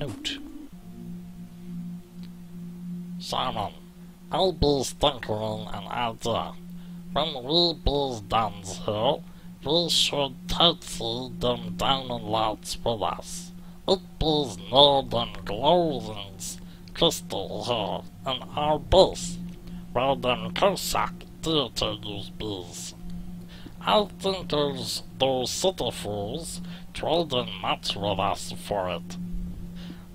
note. Simon, I be's thinking an idea. When we be's done here, we should take them diamond lights with us. It be's more than glowing crystal here in our base, where them Cossack deities bees. I think those, those city fools trading much with us for it.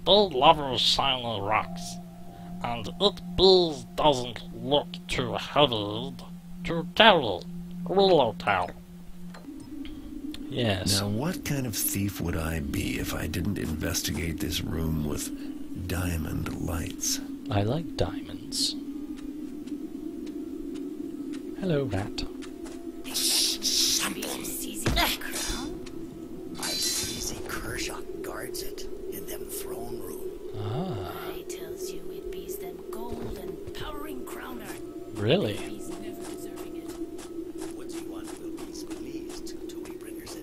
They love shiny rocks, and it bees doesn't look too heavy to carry. Willow tell. Yes. Now, what kind of thief would I be if I didn't investigate this room with diamond lights? I like diamonds. Hello, rat.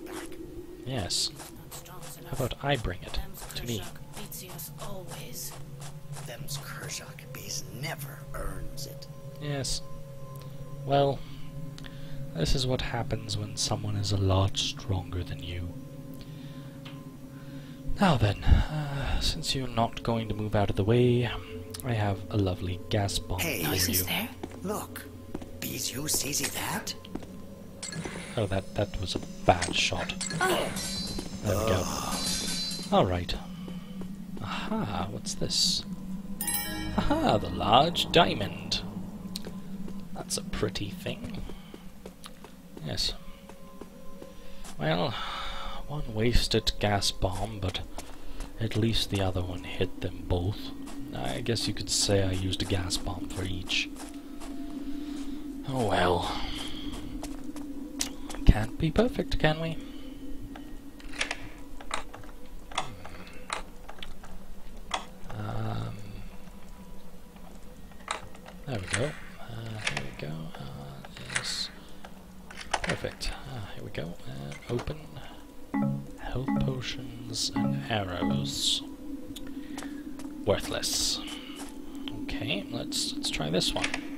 Back. Yes. Not strong enough. How about I bring it to me? Kurshok always. Them's Kurshok bees never earns it. Yes. Well, this is what happens when someone is a lot stronger than you. Now then, uh, since you're not going to move out of the way, I have a lovely gas bomb Hey, for is you. there? Look, bees you see that? Oh, that that was a bad shot. There we go. All right. Aha, what's this? Aha, the large diamond. That's a pretty thing. Yes. Well, one wasted gas bomb, but at least the other one hit them both. I guess you could say I used a gas bomb for each. Oh well. Can't be perfect, can we? Um, there we go. Uh, here we go. Uh, yes. Perfect. Uh, here we go. And open. Health potions and arrows. Worthless. Okay, let's let's try this one.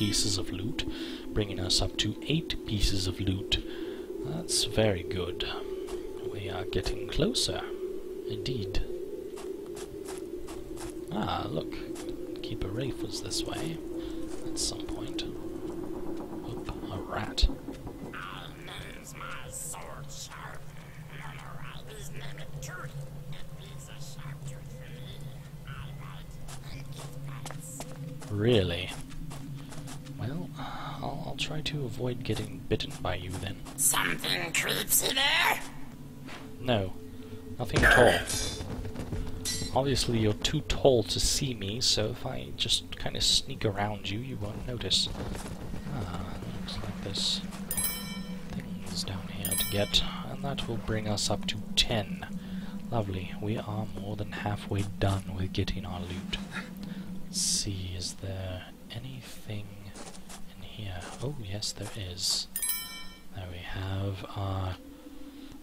Pieces of loot, bringing us up to eight pieces of loot. That's very good. We are getting closer. Indeed. Ah, look. Keeper Rafe was this way. At some point. Oop, a rat. Really? Well, I'll, I'll try to avoid getting bitten by you then. Something creeps in there. No, nothing at all. Obviously, you're too tall to see me, so if I just kind of sneak around you, you won't notice. Ah, looks like there's things down here to get, and that will bring us up to 10. Lovely, we are more than halfway done with getting our loot. Let's see, is there anything in here? Oh, yes, there is. There we have our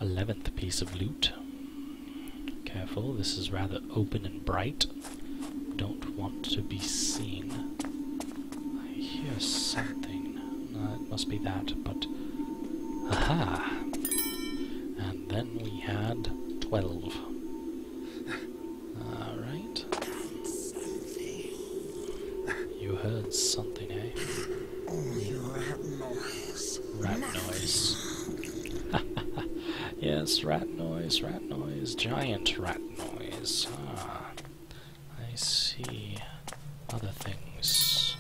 11th piece of loot. Careful, this is rather open and bright. Don't want to be seen. I hear something. No, it must be that, but... Aha! And then we had 12. Alright. You heard something, eh? Rat noise. yes, rat noise, rat noise, giant rat noise. Ah, I see other things.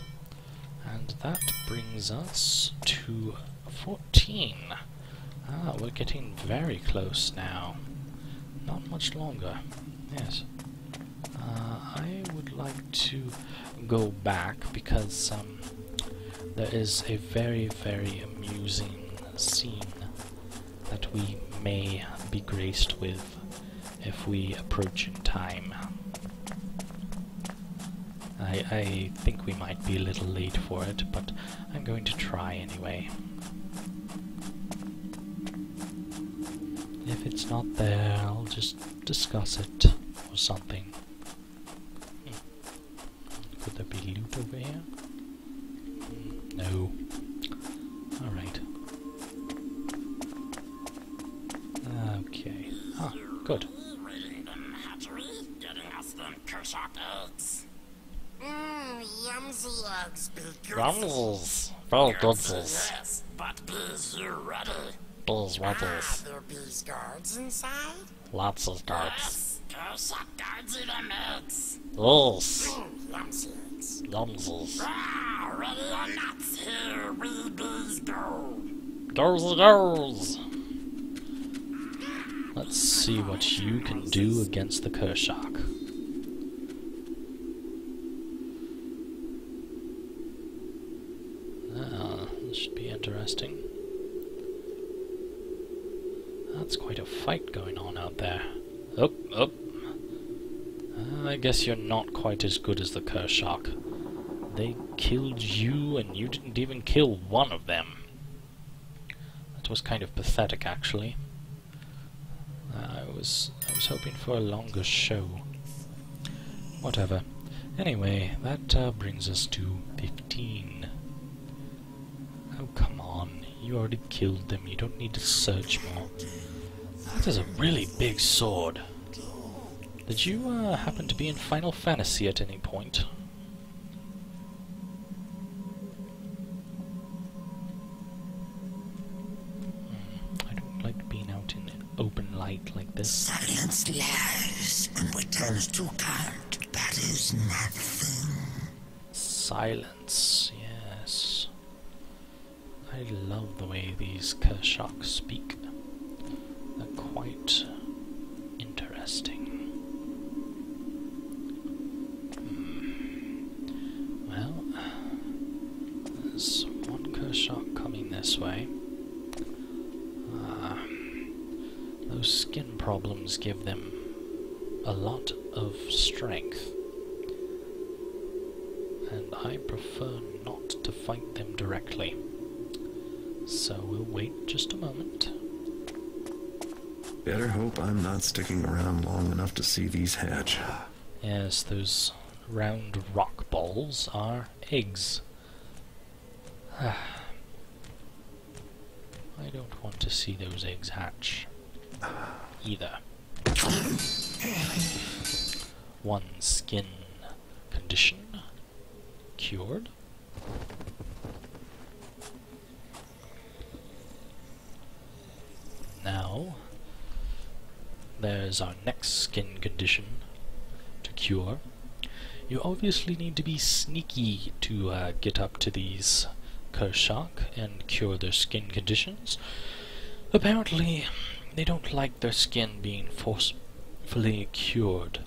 And that brings us to 14. Ah, we're getting very close now. Not much longer. Yes. Uh, I would like to go back because um, there is a very, very amusing scene that we may be graced with if we approach in time. I, I think we might be a little late for it, but I'm going to try anyway. If it's not there, I'll just discuss it or something. Hmm. Could there be loot over here? No. Alright. Okay. Ah, good. Raiding them hatchery, getting us them Kurshok eggs. Mmm, yumsy eggs, be good. Rumbles. Very good. Yes, but bees, you ready? Bees, Ah, weddles. there bees guards inside? Lots of guards. Yes, Kurshok guards eat them eggs. Yes. Mmm, yumsy eggs. Ah, ready or not, here we bees go. Goes goes. Let's see what you can do against the Kurshok. Ah, this should be interesting. That's quite a fight going on out there. Up, up. Uh, I guess you're not quite as good as the Kurshok. They killed you, and you didn't even kill one of them. That was kind of pathetic, actually. Uh, I was I was hoping for a longer show. Whatever. Anyway, that uh, brings us to 15. Oh, come on. You already killed them. You don't need to search more. That is a really big sword. Did you uh, happen to be in Final Fantasy at any point? Hmm, I don't like being out in the open light like this. Silence lies and returns to count. That is nothing. Silence, yes. I love the way these Kurshok speak. They're quite give them a lot of strength and I prefer not to fight them directly. So we'll wait just a moment. Better hope I'm not sticking around long enough to see these hatch. Yes, those round rock balls are eggs. I don't want to see those eggs hatch. Either. One skin condition cured. Now, there's our next skin condition to cure. You obviously need to be sneaky to uh, get up to these Kurshok and cure their skin conditions. Apparently, they don't like their skin being forcefully cured